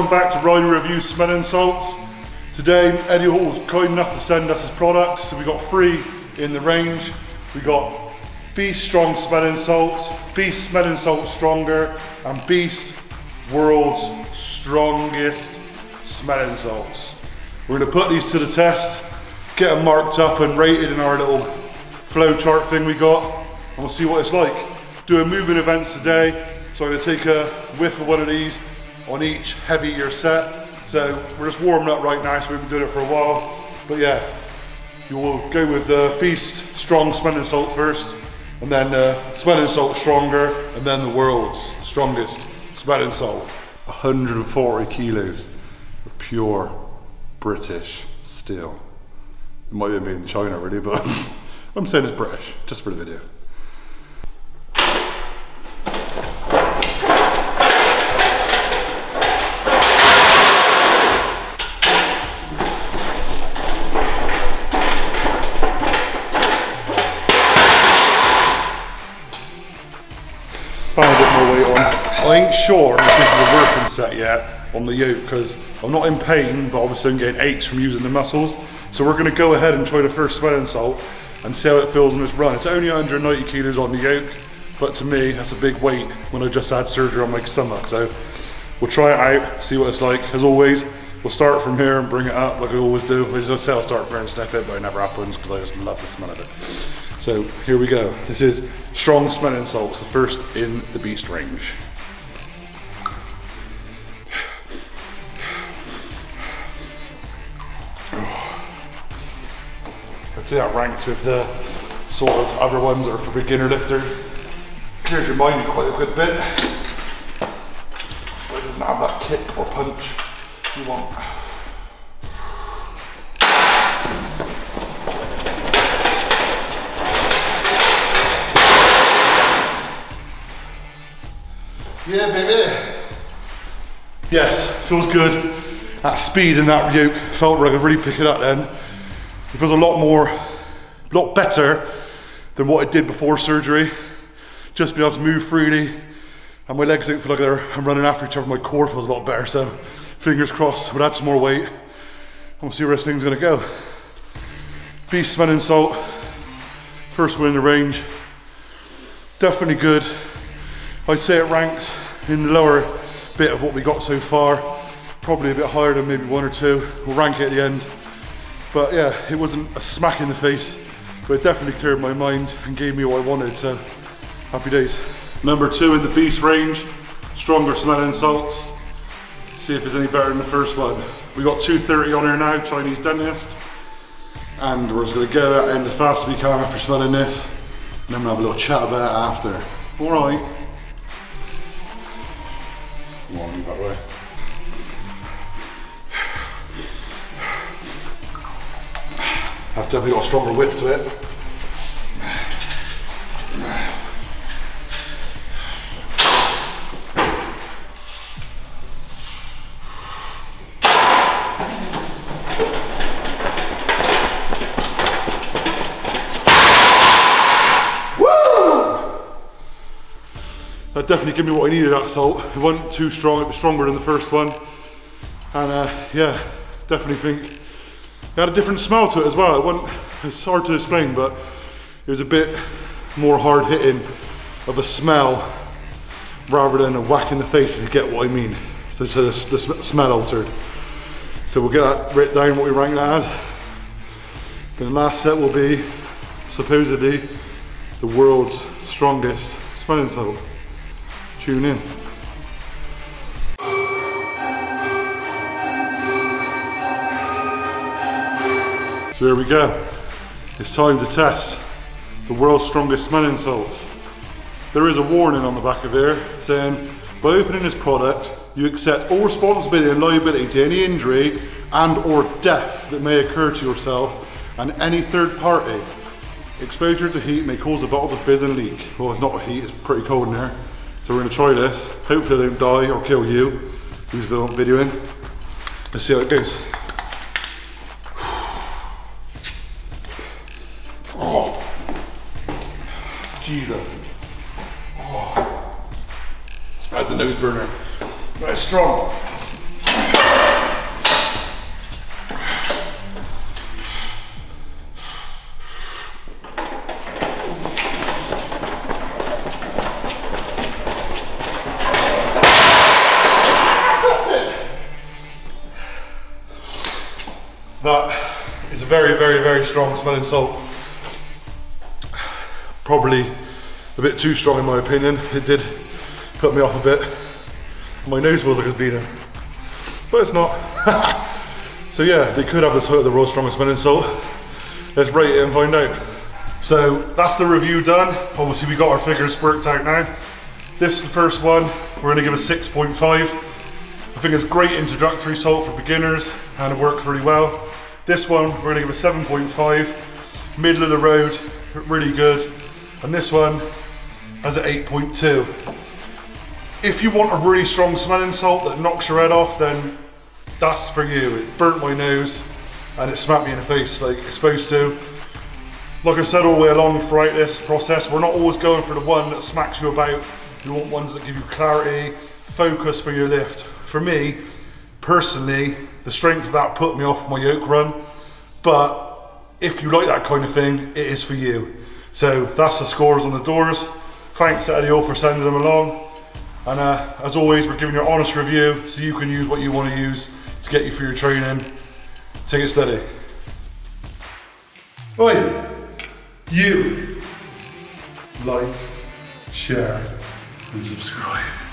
And welcome back to Rhino's Review Smelling Salts. Today Eddie Hall was kind enough to send us his products. So we got three in the range. We got Beast Strong Smelling Salts, Beast Smelling Salt Stronger, and Beast World's Strongest Smelling Salts. We're gonna put these to the test, get them marked up and rated in our little flow chart thing we got, and we'll see what it's like. Doing moving events today, so I'm gonna take a whiff of one of these on each heavier set. So we're just warming up right now, so we've been doing it for a while. But yeah, you will go with the Beast Strong Smelling Salt first, and then uh, Smelling Salt Stronger, and then the world's strongest smelling salt. 140 kilos of pure British steel. It might have been made in China really, but I'm saying it's British, just for the video. Ain't sure if this is a working set yet on the yoke because I'm not in pain, but obviously I'm getting aches from using the muscles. So we're gonna go ahead and try the first smelling salt and see how it feels on this run. It's only 190 kilos on the yoke, but to me, that's a big weight when I just had surgery on my stomach. So we'll try it out, see what it's like. As always, we'll start from here and bring it up like I always do. As I say, I'll start from and step it, but it never happens because I just love the smell of it. So here we go. This is strong smelling salts, the first in the Beast range. That ranks with the sort of other ones that are for beginner lifters. Clears your mind quite a good bit. It doesn't have that kick or punch you want. Yeah, baby. Yes, feels good. That speed and that yoke felt like I really pick it up then. It feels a lot more, a lot better than what it did before surgery. Just being able to move freely and my legs don't feel like they're, I'm running after each other. My core feels a lot better. So fingers crossed, we'll add some more weight and we'll see where this thing's gonna go. Beast smelling salt, first one in the range. Definitely good. I'd say it ranks in the lower bit of what we got so far. Probably a bit higher than maybe one or two. We'll rank it at the end. But yeah, it wasn't a smack in the face, but it definitely cleared my mind and gave me what I wanted, so happy days. Number two in the Beast range, stronger smelling salts. See if it's any better than the first one. We got 230 on here now, Chinese dentist. And we're just gonna get it in as fast as we can after smelling this. And then we'll have a little chat about it after. All right. That's definitely got a stronger whiff to it. That definitely gave me what I needed, that salt. It wasn't too strong, it was stronger than the first one. And uh, yeah, definitely think it had a different smell to it as well. It wasn't, it's hard to explain, but it was a bit more hard hitting of a smell rather than a whack in the face, if you get what I mean. So, so the, the smell altered. So we'll get that written down what we rank that as. The last set will be supposedly the world's strongest smelling salt. Tune in. So here we go. It's time to test the world's strongest smelling salts. There is a warning on the back of here saying, by opening this product, you accept all responsibility and liability to any injury and or death that may occur to yourself and any third party. Exposure to heat may cause a bottle to fizz and leak. Well, it's not heat, it's pretty cold in there. So we're gonna try this. Hopefully I don't die or kill you who's videoing. Let's see how it goes. Jesus. Oh. That's a nose burner. Right, strong. That is a very, very, very strong smelling salt. Probably a bit too strong in my opinion. It did put me off a bit. My nose feels like it's bleeding, but it's not. so yeah, they could have the, the world's strongest men in salt. Let's rate it and find out. So that's the review done. Obviously we got our figures worked out now. This is the first one. We're gonna give a 6.5. I think it's great introductory salt for beginners and it works really well. This one, we're gonna give a 7.5. Middle of the road, really good. And this one has an 8.2. If you want a really strong smelling salt that knocks your head off, then that's for you. It burnt my nose and it smacked me in the face like it's supposed to. Like I said all the way along throughout this process, we're not always going for the one that smacks you about. You want ones that give you clarity, focus for your lift. For me, personally, the strength of that put me off my yoke run. But if you like that kind of thing, it is for you. So that's the scores on the doors. Thanks to Eddie for sending them along. And uh, as always, we're giving you an honest review so you can use what you want to use to get you through your training. Take it steady. Oi! You like, share, and subscribe.